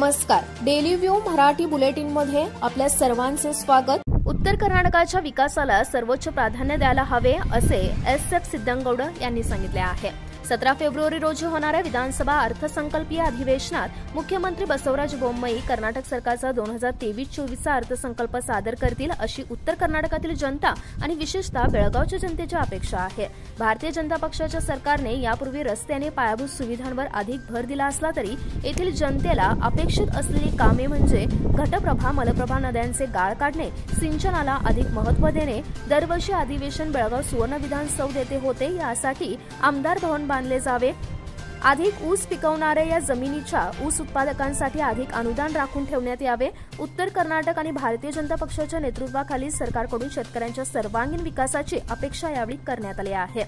नमस्कार. Daily view Marathi बुलेटिनमध्ये आपल्या सर्वांचे स्वागत. उत्तर कर्नाटकाच्या विकासाला सर्वोच्च प्राधान्य द्यायला हवे असे एस एफ सिद्धंगौड यांनी सांगितले आहे. सतरा फेब्रुवारी रोजी होणाऱ्या विधानसभा अर्थसंकल्पीय अधिवेशनात मुख्यमंत्री बसवराज बोम्मई कर्नाटक सरकारचा दोन हजार तेवीस चोवीसचा अर्थसंकल्प सादर करतील अशी उत्तर कर्नाटकातील जनता आणि विशेषतः बेळगावच्या जनतेच्या अपेक्षा आहे. भारतीय जनता पक्षाच्या सरकारने यापूर्वी रस्ते आणि पायाभूत सुविधांवर अधिक भर दिला असला तरी येथील जनतेला अपेक्षित असलेली कामे म्हणजे घटप्रभा मलप्रभा नद्यांचे गाळ काढणे सिंचनाला अधिक महत्त्व देणे दरवर्षी अधिवेशन बेळगाव सुवर्ण विधान सौद येथे होते यासाठी आमदार भवन बांधले जावे अधिक ऊस पिकवणाऱ्या या जमिनीच्या ऊस उत्पादकांसाठी अधिक अनुदान राखून ठेवण्यात यावे उत्तर कर्नाटक आणि भारतीय जनता पक्षाच्या नेतृत्वाखाली सरकारकडून शेतकऱ्यांच्या सर्वांगीण विकासाची अपेक्षा यावेळी करण्यात आली आहे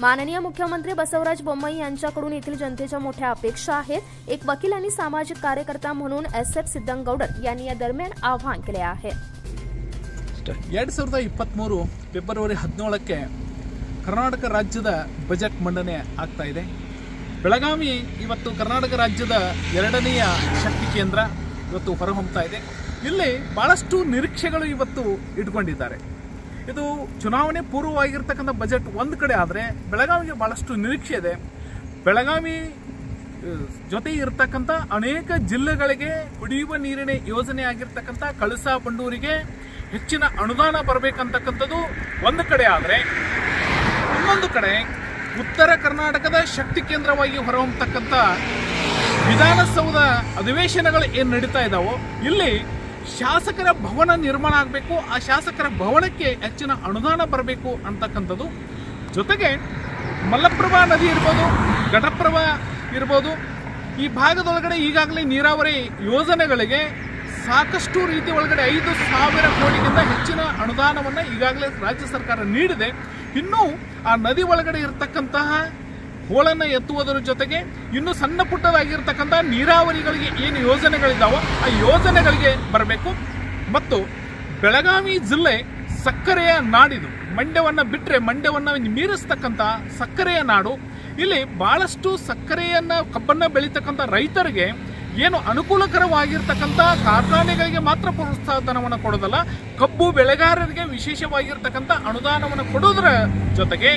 माननीय मुख्यमंत्री बसवराज बोम्मई यांच्याकडून येथील जनतेच्या मोठ्या अपेक्षा आहेत एक वकील आणि सामाजिक कार्यकर्ता म्हणून एस एफ सिद्धंगौडर यांनी या दरम्यान आवाहन केले आहे ಎರಡು ಸಾವಿರದ ಇಪ್ಪತ್ತ್ಮೂರು ಫೆಬ್ರವರಿ ಹದಿನೇಳಕ್ಕೆ ಕರ್ನಾಟಕ ರಾಜ್ಯದ ಬಜೆಟ್ ಮಂಡನೆ ಆಗ್ತಾ ಇದೆ. ಬೆಳಗಾವಿ ಇವತ್ತು ಕರ್ನಾಟಕ ರಾಜ್ಯದ ಎರಡನೆಯ ಶಕ್ತಿ ಕೇಂದ್ರ ಇವತ್ತು ಹೊರಹೊಮ್ತಾ ಇದೆ. ಇಲ್ಲಿ ಭಾಳಷ್ಟು ನಿರೀಕ್ಷೆಗಳು ಇವತ್ತು ಇಟ್ಕೊಂಡಿದ್ದಾರೆ. ಇದು ಚುನಾವಣೆ ಪೂರ್ವವಾಗಿರ್ತಕ್ಕಂಥ ಬಜೆಟ್ ಒಂದು ಕಡೆ ಆದರೆ ಬೆಳಗಾವಿಗೆ ಭಾಳಷ್ಟು ನಿರೀಕ್ಷೆ ಇದೆ. ಬೆಳಗಾವಿ ಜೊತೆ ಇರತಕ್ಕಂಥ ಅನೇಕ ಜಿಲ್ಲೆಗಳಿಗೆ ಕುಡಿಯುವ ನೀರಿನ ಯೋಜನೆ ಆಗಿರ್ತಕ್ಕಂಥ ಕಳಸಾ ಬಂಡೂರಿಗೆ ಹೆಚ್ಚಿನ ಅನುದಾನ ಬರಬೇಕಂತಕ್ಕಂಥದ್ದು ಒಂದು ಕಡೆ ಆದರೆ ಇನ್ನೊಂದು ಕಡೆ ಉತ್ತರ ಕರ್ನಾಟಕದ ಶಕ್ತಿ ಕೇಂದ್ರವಾಗಿ ಹೊರಹೊಮ್ಮತಕ್ಕಂಥ ವಿಧಾನಸೌಧ ಅಧಿವೇಶನಗಳು ಏನು ನಡೀತಾ ಇದ್ದಾವೋ ಇಲ್ಲಿ ಶಾಸಕರ ಭವನ ನಿರ್ಮಾಣ ಆಗಬೇಕು, ಆ ಶಾಸಕರ ಭವನಕ್ಕೆ ಹೆಚ್ಚಿನ ಅನುದಾನ ಬರಬೇಕು ಅಂತಕ್ಕಂಥದ್ದು. ಜೊತೆಗೆ ಮಲ್ಲಪ್ರಭಾ ನದಿ ಇರ್ಬೋದು, ಘಟಪ್ರಭಾ ಇರ್ಬೋದು, ಈ ಭಾಗದೊಳಗಡೆ ಈಗಾಗಲೇ ನೀರಾವರಿ ಯೋಜನೆಗಳಿಗೆ ಸಾಕಷ್ಟು ರೀತಿ ಒಳಗಡೆ ಐದು ಸಾವಿರ ಕೋಟಿಗಿಂತ ಹೆಚ್ಚಿನ ಅನುದಾನವನ್ನು ಈಗಾಗಲೇ ರಾಜ್ಯ ಸರ್ಕಾರ ನೀಡಿದೆ. ಇನ್ನೂ ಆ ನದಿ ಒಳಗಡೆ ಇರತಕ್ಕಂತಹ ಹೋಳನ್ನು ಎತ್ತುವುದರ ಜೊತೆಗೆ ಇನ್ನು ಸಣ್ಣ ಪುಟ್ಟದಾಗಿರ್ತಕ್ಕಂಥ ನೀರಾವರಿಗಳಿಗೆ ಏನು ಯೋಜನೆಗಳಿದ್ದಾವೋ ಆ ಯೋಜನೆಗಳಿಗೆ ಬರಬೇಕು. ಮತ್ತು ಬೆಳಗಾವಿ ಜಿಲ್ಲೆ ಸಕ್ಕರೆಯ ನಾಡಿದು. ಮಂಡ್ಯವನ್ನು ಬಿಟ್ಟರೆ ಮಂಡ್ಯವನ್ನು ಮೀರಿಸ್ತಕ್ಕಂಥ ಸಕ್ಕರೆಯ ನಾಡು. ಇಲ್ಲಿ ಭಾಳಷ್ಟು ಸಕ್ಕರೆಯನ್ನ ಕಬ್ಬನ್ನು ಬೆಳೀತಕ್ಕಂಥ ರೈತರಿಗೆ ಏನು ಅನುಕೂಲಕರವಾಗಿರ್ತಕ್ಕಂಥ ಕಾರ್ಖಾನೆಗಳಿಗೆ ಮಾತ್ರ ಪ್ರೋತ್ಸಾಹಧನವನ್ನು ಕೊಡೋದಲ್ಲ, ಕಬ್ಬು ಬೆಳೆಗಾರರಿಗೆ ವಿಶೇಷವಾಗಿರ್ತಕ್ಕಂಥ ಅನುದಾನವನ್ನು ಕೊಡೋದ್ರ ಜೊತೆಗೆ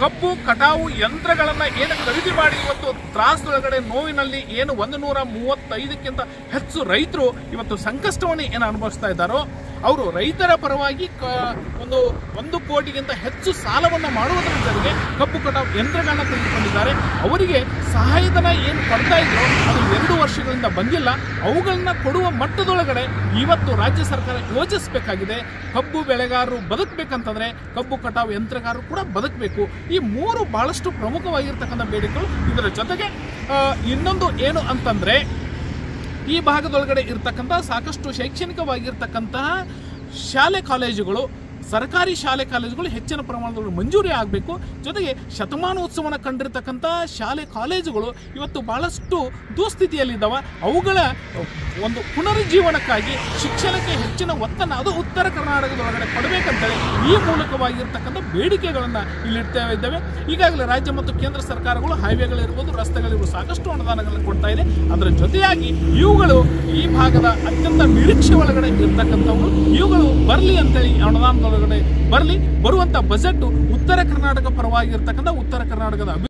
ಕಬ್ಬು ಕಟಾವು ಯಂತ್ರಗಳನ್ನು ಏನು ಖರೀದಿ ಮಾಡಿ ಇವತ್ತು ತ್ರಾಸದೊಳಗಡೆ ನೋವಿನಲ್ಲಿ ಏನು ಒಂದು ನೂರ ಮೂವತ್ತೈದಕ್ಕಿಂತ ಹೆಚ್ಚು ರೈತರು ಇವತ್ತು ಸಂಕಷ್ಟವನ್ನು ಏನು ಅನುಭವಿಸ್ತಾ ಇದ್ದಾರೋ, ಅವರು ರೈತರ ಪರವಾಗಿ ಕ- ಒಂದು ಒಂದು ಕೋಟಿಗಿಂತ ಹೆಚ್ಚು ಸಾಲವನ್ನು ಮಾಡುವುದರ ಜೊತೆಗೆ ಕಬ್ಬು ಕಟಾವು ಯಂತ್ರಗಳನ್ನು ತೆಗೆದುಕೊಂಡಿದ್ದಾರೆ. ಅವರಿಗೆ ಸಹಾಯಧನ ಏನು ಕೊಡ್ತಾ ಇದ್ರು ಅದು ಎರಡು ವರ್ಷಗಳಿಂದ ಬಂದಿಲ್ಲ. ಅವುಗಳನ್ನ ಕೊಡುವ ಮಟ್ಟದೊಳಗಡೆ ಇವತ್ತು ರಾಜ್ಯ ಸರ್ಕಾರ ಯೋಚಿಸಬೇಕಾಗಿದೆ. ಕಬ್ಬು ಬೆಳೆಗಾರರು ಬದುಕಬೇಕಂತಂದ್ರೆ ಕಬ್ಬು ಕಟಾವು ಯಂತ್ರಗಾರರು ಕೂಡ ಬದುಕಬೇಕು. ಈ ಮೂರು ಬಹಳಷ್ಟು ಪ್ರಮುಖವಾಗಿರ್ತಕ್ಕಂಥ ಬೇಡಿಕೆಗಳು ಇದರ ಜೊತೆಗೆ ಇನ್ನೊಂದು ಏನು ಅಂತಂದ್ರೆ ಈ ಭಾಗದೊಳಗಡೆ ಇರ್ತಕ್ಕಂಥ ಸಾಕಷ್ಟು ಶೈಕ್ಷಣಿಕವಾಗಿರ್ತಕ್ಕಂತಹ ಶಾಲೆ, ಕಾಲೇಜುಗಳು ಸರ್ಕಾರಿ ಶಾಲೆ ಕಾಲೇಜುಗಳು ಹೆಚ್ಚಿನ ಪ್ರಮಾಣದಲ್ಲಿ ಮಂಜೂರಿ ಆಗಬೇಕು. ಜೊತೆಗೆ ಶತಮಾನೋತ್ಸವವನ್ನು ಕಂಡಿರ್ತಕ್ಕಂಥ ಶಾಲೆ ಕಾಲೇಜುಗಳು ಇವತ್ತು ಭಾಳಷ್ಟು ದುಸ್ಥಿತಿಯಲ್ಲಿದ್ದಾವೆ. ಅವುಗಳ ಒಂದು ಪುನರುಜ್ಜೀವನಕ್ಕಾಗಿ ಶಿಕ್ಷಣಕ್ಕೆ ಹೆಚ್ಚಿನ ಒತ್ತನ್ನು, ಅದು ಉತ್ತರ ಕರ್ನಾಟಕದೊಳಗಡೆ ಕೊಡಬೇಕಂತೇಳಿ ಈ ಮೂಲಕವಾಗಿರ್ತಕ್ಕಂಥ ಬೇಡಿಕೆಗಳನ್ನು ಇಲ್ಲಿ ಇಡ್ತಾ ಇದ್ದೇವೆ. ಈಗಾಗಲೇ ರಾಜ್ಯ ಮತ್ತು ಕೇಂದ್ರ ಸರ್ಕಾರಗಳು ಹೈವೇಗಳಿರ್ಬೋದು ರಸ್ತೆಗಳಿರ್ಬೋದು ಸಾಕಷ್ಟು ಅನುದಾನಗಳನ್ನು ಕೊಡ್ತಾ ಇದೆ. ಅದರ ಜೊತೆಯಾಗಿ ಇವುಗಳು ಈ ಭಾಗದ ಅತ್ಯಂತ ನಿರೀಕ್ಷೆ ಒಳಗಡೆ ಇರ್ತಕ್ಕಂಥವು ಇವುಗಳು ಬರಲಿ ಅಂತೇಳಿ ಬರಲಿ. ಬರುವಂತ ಬಜೆಟ್ ಉತ್ತರ ಕರ್ನಾಟಕ ಪರವಾಗಿರ್ತಕ್ಕಂಥ ಉತ್ತರ ಕರ್ನಾಟಕದ